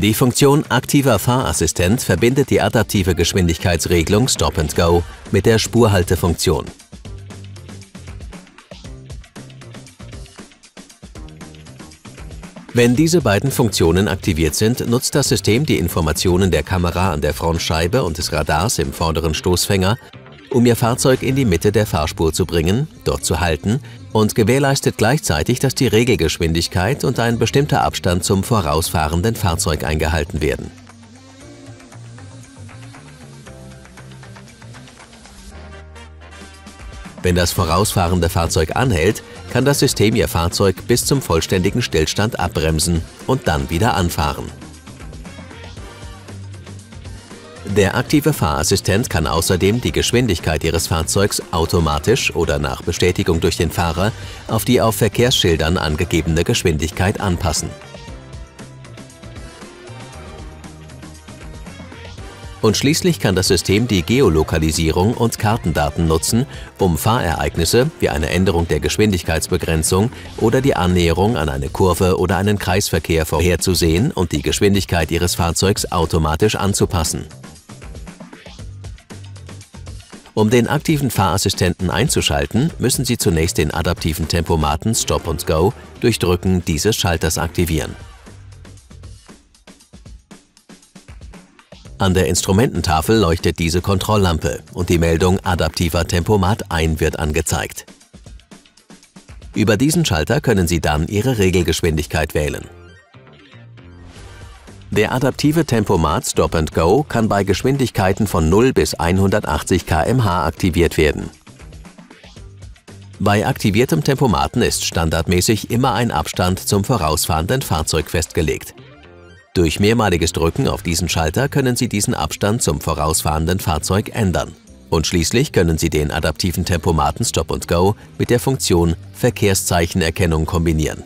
Die Funktion Aktiver Fahrassistent verbindet die adaptive Geschwindigkeitsregelung Stop and Go mit der Spurhaltefunktion. Wenn diese beiden Funktionen aktiviert sind, nutzt das System die Informationen der Kamera an der Frontscheibe und des Radars im vorderen Stoßfänger, um Ihr Fahrzeug in die Mitte der Fahrspur zu bringen, dort zu halten und gewährleistet gleichzeitig, dass die Regelgeschwindigkeit und ein bestimmter Abstand zum vorausfahrenden Fahrzeug eingehalten werden. Wenn das vorausfahrende Fahrzeug anhält, kann das System Ihr Fahrzeug bis zum vollständigen Stillstand abbremsen und dann wieder anfahren. Der aktive Fahrassistent kann außerdem die Geschwindigkeit Ihres Fahrzeugs automatisch oder nach Bestätigung durch den Fahrer auf die auf Verkehrsschildern angegebene Geschwindigkeit anpassen. Und schließlich kann das System die Geolokalisierung und Kartendaten nutzen, um Fahrereignisse wie eine Änderung der Geschwindigkeitsbegrenzung oder die Annäherung an eine Kurve oder einen Kreisverkehr vorherzusehen und die Geschwindigkeit Ihres Fahrzeugs automatisch anzupassen. Um den aktiven Fahrassistenten einzuschalten, müssen Sie zunächst den adaptiven Tempomaten Stop and Go durch Drücken dieses Schalters aktivieren. An der Instrumententafel leuchtet diese Kontrolllampe und die Meldung Adaptiver Tempomat ein wird angezeigt. Über diesen Schalter können Sie dann Ihre Regelgeschwindigkeit wählen. Der adaptive Tempomat Stop and Go kann bei Geschwindigkeiten von 0 bis 180 km/h aktiviert werden. Bei aktiviertem Tempomaten ist standardmäßig immer ein Abstand zum vorausfahrenden Fahrzeug festgelegt. Durch mehrmaliges Drücken auf diesen Schalter können Sie diesen Abstand zum vorausfahrenden Fahrzeug ändern. Und schließlich können Sie den adaptiven Tempomaten Stop and Go mit der Funktion Verkehrszeichenerkennung kombinieren.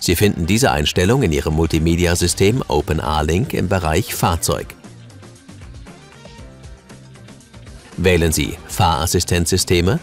Sie finden diese Einstellung in Ihrem Multimedia-System OpenR-Link im Bereich Fahrzeug. Wählen Sie Fahrassistenzsysteme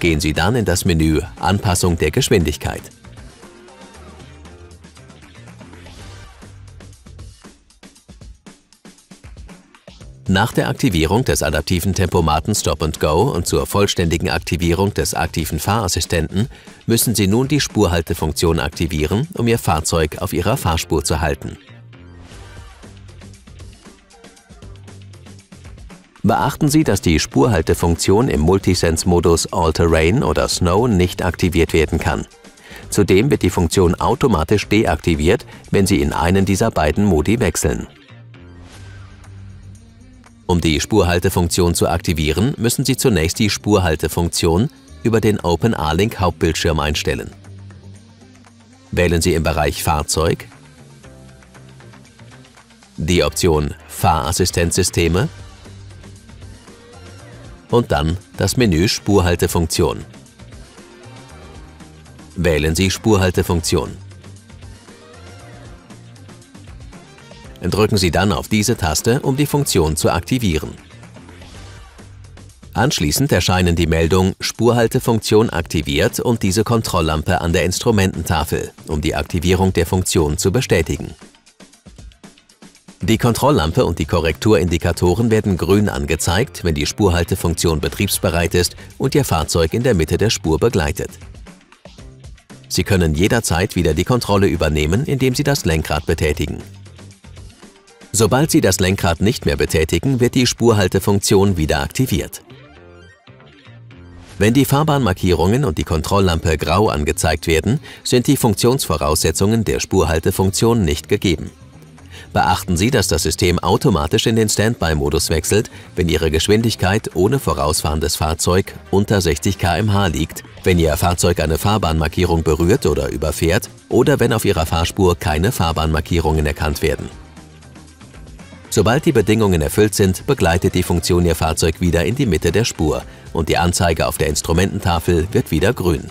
Gehen Sie dann in das Menü Anpassung der Geschwindigkeit. Nach der Aktivierung des adaptiven Tempomaten Stop and Go und zur vollständigen Aktivierung des aktiven Fahrassistenten müssen Sie nun die Spurhaltefunktion aktivieren, um Ihr Fahrzeug auf Ihrer Fahrspur zu halten. Beachten Sie, dass die Spurhaltefunktion im Multisense-Modus All-Terrain oder Snow nicht aktiviert werden kann. Zudem wird die Funktion automatisch deaktiviert, wenn Sie in einen dieser beiden Modi wechseln. Um die Spurhaltefunktion zu aktivieren, müssen Sie zunächst die Spurhaltefunktion über den OpenR-Link Hauptbildschirm einstellen. Wählen Sie im Bereich Fahrzeug die Option Fahrassistenzsysteme und dann das Menü Spurhaltefunktion. Wählen Sie Spurhaltefunktion. Drücken Sie dann auf diese Taste, um die Funktion zu aktivieren. Anschließend erscheinen die Meldung Spurhaltefunktion aktiviert und diese Kontrolllampe an der Instrumententafel, um die Aktivierung der Funktion zu bestätigen. Die Kontrolllampe und die Korrekturindikatoren werden grün angezeigt, wenn die Spurhaltefunktion betriebsbereit ist und Ihr Fahrzeug in der Mitte der Spur begleitet. Sie können jederzeit wieder die Kontrolle übernehmen, indem Sie das Lenkrad betätigen. Sobald Sie das Lenkrad nicht mehr betätigen, wird die Spurhaltefunktion wieder aktiviert. Wenn die Fahrbahnmarkierungen und die Kontrolllampe grau angezeigt werden, sind die Funktionsvoraussetzungen der Spurhaltefunktion nicht gegeben. Beachten Sie, dass das System automatisch in den Standby-Modus wechselt, wenn Ihre Geschwindigkeit ohne vorausfahrendes Fahrzeug unter 60 km/h liegt, wenn Ihr Fahrzeug eine Fahrbahnmarkierung berührt oder überfährt oder wenn auf Ihrer Fahrspur keine Fahrbahnmarkierungen erkannt werden. Sobald die Bedingungen erfüllt sind, begleitet die Funktion Ihr Fahrzeug wieder in die Mitte der Spur und die Anzeige auf der Instrumententafel wird wieder grün.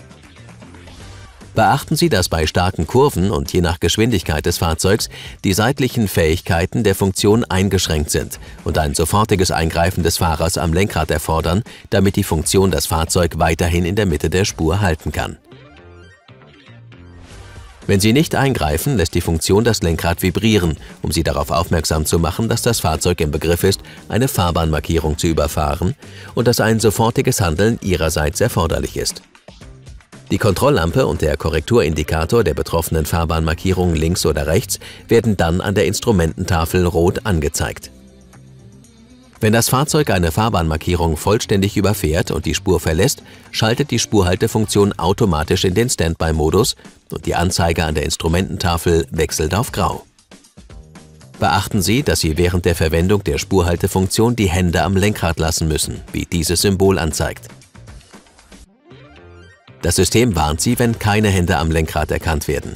Beachten Sie, dass bei starken Kurven und je nach Geschwindigkeit des Fahrzeugs die seitlichen Fähigkeiten der Funktion eingeschränkt sind und ein sofortiges Eingreifen des Fahrers am Lenkrad erfordern, damit die Funktion das Fahrzeug weiterhin in der Mitte der Spur halten kann. Wenn Sie nicht eingreifen, lässt die Funktion das Lenkrad vibrieren, um Sie darauf aufmerksam zu machen, dass das Fahrzeug im Begriff ist, eine Fahrbahnmarkierung zu überfahren und dass ein sofortiges Handeln Ihrerseits erforderlich ist. Die Kontrolllampe und der Korrekturindikator der betroffenen Fahrbahnmarkierung links oder rechts werden dann an der Instrumententafel rot angezeigt. Wenn das Fahrzeug eine Fahrbahnmarkierung vollständig überfährt und die Spur verlässt, schaltet die Spurhaltefunktion automatisch in den Standby-Modus und die Anzeige an der Instrumententafel wechselt auf Grau. Beachten Sie, dass Sie während der Verwendung der Spurhaltefunktion die Hände am Lenkrad lassen müssen, wie dieses Symbol anzeigt. Das System warnt Sie, wenn keine Hände am Lenkrad erkannt werden.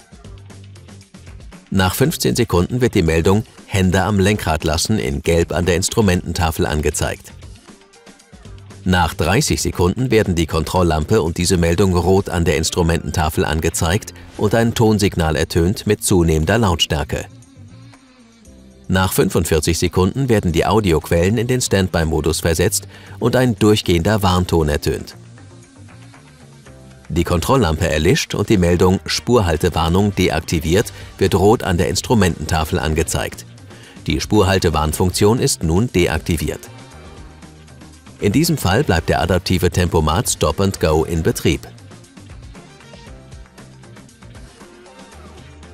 Nach 15 Sekunden wird die Meldung Hände am Lenkrad lassen in Gelb an der Instrumententafel angezeigt. Nach 30 Sekunden werden die Kontrolllampe und diese Meldung rot an der Instrumententafel angezeigt und ein Tonsignal ertönt mit zunehmender Lautstärke. Nach 45 Sekunden werden die Audioquellen in den Standby-Modus versetzt und ein durchgehender Warnton ertönt. Die Kontrolllampe erlischt und die Meldung Spurhaltewarnung deaktiviert wird rot an der Instrumententafel angezeigt. Die Spurhaltewarnfunktion ist nun deaktiviert. In diesem Fall bleibt der adaptive Tempomat Stop and Go in Betrieb.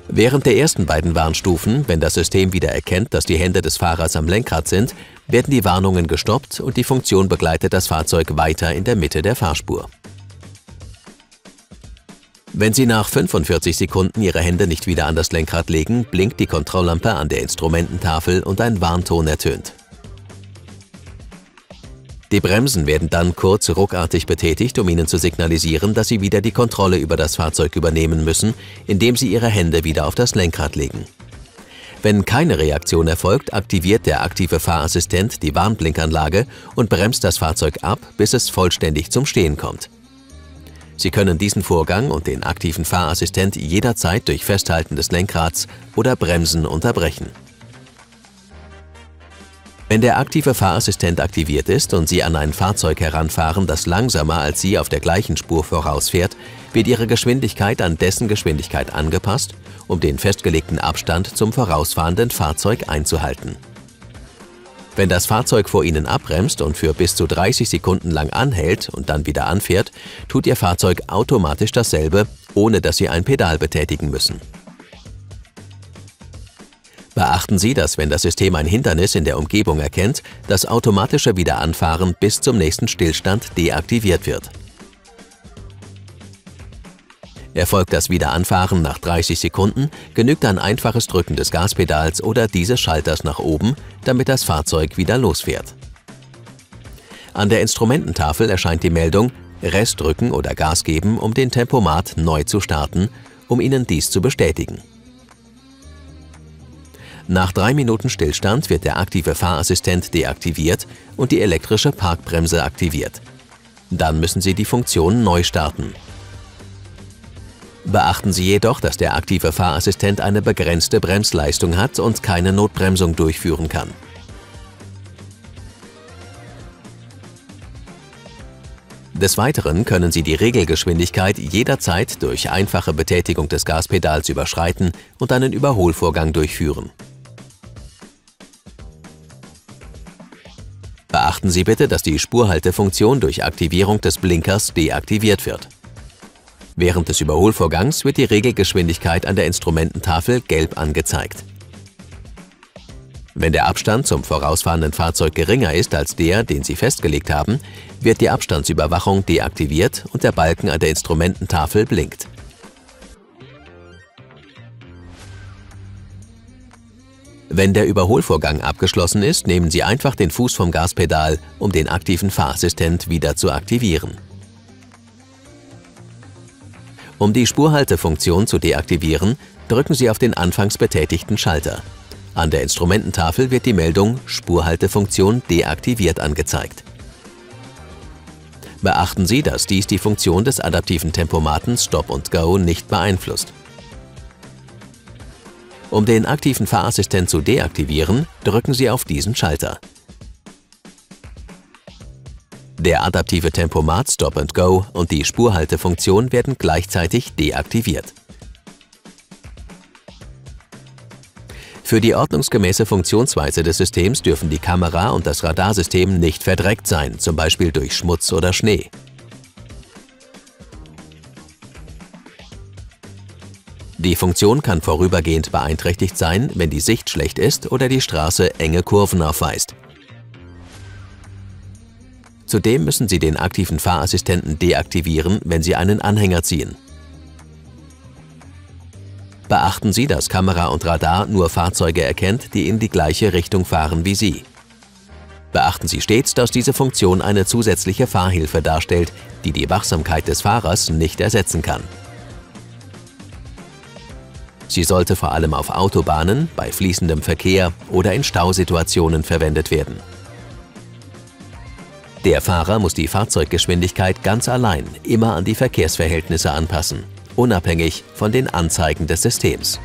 Während der ersten beiden Warnstufen, wenn das System wieder erkennt, dass die Hände des Fahrers am Lenkrad sind, werden die Warnungen gestoppt und die Funktion begleitet das Fahrzeug weiter in der Mitte der Fahrspur. Wenn Sie nach 45 Sekunden Ihre Hände nicht wieder an das Lenkrad legen, blinkt die Kontrolllampe an der Instrumententafel und ein Warnton ertönt. Die Bremsen werden dann kurz ruckartig betätigt, um Ihnen zu signalisieren, dass Sie wieder die Kontrolle über das Fahrzeug übernehmen müssen, indem Sie Ihre Hände wieder auf das Lenkrad legen. Wenn keine Reaktion erfolgt, aktiviert der aktive Fahrassistent die Warnblinkanlage und bremst das Fahrzeug ab, bis es vollständig zum Stehen kommt. Sie können diesen Vorgang und den aktiven Fahrassistent jederzeit durch Festhalten des Lenkrads oder Bremsen unterbrechen. Wenn der aktive Fahrassistent aktiviert ist und Sie an ein Fahrzeug heranfahren, das langsamer als Sie auf der gleichen Spur vorausfährt, wird Ihre Geschwindigkeit an dessen Geschwindigkeit angepasst, um den festgelegten Abstand zum vorausfahrenden Fahrzeug einzuhalten. Wenn das Fahrzeug vor Ihnen abbremst und für bis zu 30 Sekunden lang anhält und dann wieder anfährt, tut Ihr Fahrzeug automatisch dasselbe, ohne dass Sie ein Pedal betätigen müssen. Beachten Sie, dass wenn das System ein Hindernis in der Umgebung erkennt, das automatische Wiederanfahren bis zum nächsten Stillstand deaktiviert wird. Erfolgt das Wiederanfahren nach 30 Sekunden, genügt ein einfaches Drücken des Gaspedals oder dieses Schalters nach oben, damit das Fahrzeug wieder losfährt. An der Instrumententafel erscheint die Meldung Rest drücken oder Gas geben, um den Tempomat neu zu starten, um Ihnen dies zu bestätigen. Nach drei Minuten Stillstand wird der aktive Fahrassistent deaktiviert und die elektrische Parkbremse aktiviert. Dann müssen Sie die Funktion neu starten. Beachten Sie jedoch, dass der aktive Fahrassistent eine begrenzte Bremsleistung hat und keine Notbremsung durchführen kann. Des Weiteren können Sie die Regelgeschwindigkeit jederzeit durch einfache Betätigung des Gaspedals überschreiten und einen Überholvorgang durchführen. Beachten Sie bitte, dass die Spurhaltefunktion durch Aktivierung des Blinkers deaktiviert wird. Während des Überholvorgangs wird die Regelgeschwindigkeit an der Instrumententafel gelb angezeigt. Wenn der Abstand zum vorausfahrenden Fahrzeug geringer ist als der, den Sie festgelegt haben, wird die Abstandsüberwachung deaktiviert und der Balken an der Instrumententafel blinkt. Wenn der Überholvorgang abgeschlossen ist, nehmen Sie einfach den Fuß vom Gaspedal, um den aktiven Fahrassistent wieder zu aktivieren. Um die Spurhaltefunktion zu deaktivieren, drücken Sie auf den anfangs betätigten Schalter. An der Instrumententafel wird die Meldung Spurhaltefunktion deaktiviert angezeigt. Beachten Sie, dass dies die Funktion des adaptiven Tempomaten Stop and Go nicht beeinflusst. Um den aktiven Fahrassistent zu deaktivieren, drücken Sie auf diesen Schalter. Der adaptive Tempomat Stop and Go und die Spurhaltefunktion werden gleichzeitig deaktiviert. Für die ordnungsgemäße Funktionsweise des Systems dürfen die Kamera und das Radarsystem nicht verdreckt sein, zum Beispiel durch Schmutz oder Schnee. Die Funktion kann vorübergehend beeinträchtigt sein, wenn die Sicht schlecht ist oder die Straße enge Kurven aufweist. Zudem müssen Sie den aktiven Fahrassistenten deaktivieren, wenn Sie einen Anhänger ziehen. Beachten Sie, dass Kamera und Radar nur Fahrzeuge erkennt, die in die gleiche Richtung fahren wie Sie. Beachten Sie stets, dass diese Funktion eine zusätzliche Fahrhilfe darstellt, die die Wachsamkeit des Fahrers nicht ersetzen kann. Sie sollte vor allem auf Autobahnen, bei fließendem Verkehr oder in Stausituationen verwendet werden. Der Fahrer muss die Fahrzeuggeschwindigkeit ganz allein immer an die Verkehrsverhältnisse anpassen, unabhängig von den Anzeigen des Systems.